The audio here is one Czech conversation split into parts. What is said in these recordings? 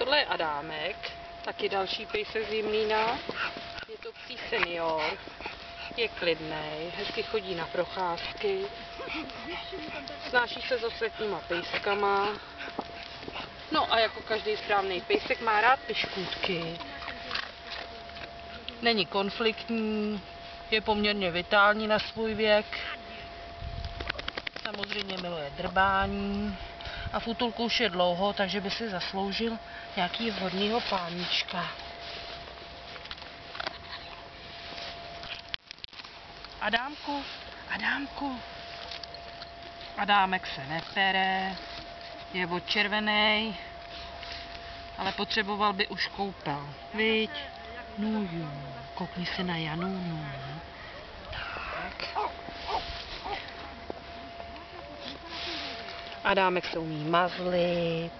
Tohle je Adámek, taky další pejsek z Jimlína. Je to psí senior, je klidný, hezky chodí na procházky, snáší se s ostatníma pejskama. No a jako každý správný pejsek má rád piškůtky. Není konfliktní, je poměrně vitální na svůj věk. Samozřejmě miluje drbání. A v útulku už je dlouho, takže by si zasloužil nějaký vhodného páníčka. Adámku, Adámku. Adámek se nepere, je odčervený, ale potřeboval by už koupel. Viď? No jo, koukni se na Janunu. Tak. Adámek se umí mazlit.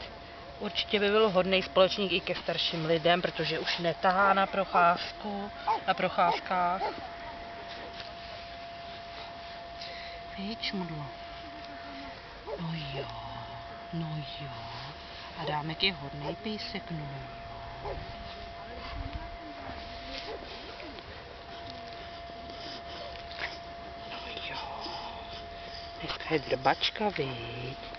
Určitě by byl hodný společník i ke starším lidem, protože už netahá na procházku, na procházkách. Víč, mudlo. No jo, no jo. Adámek je hodný pejsek, no jo. իսկ հետ լբաչկա վետ։